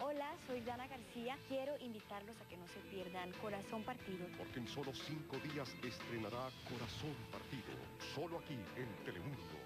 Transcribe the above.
Hola, soy Dana García. Quiero invitarlos a que no se pierdan Corazón Partido. Porque en solo cinco días estrenará Corazón Partido, solo aquí en Telemundo.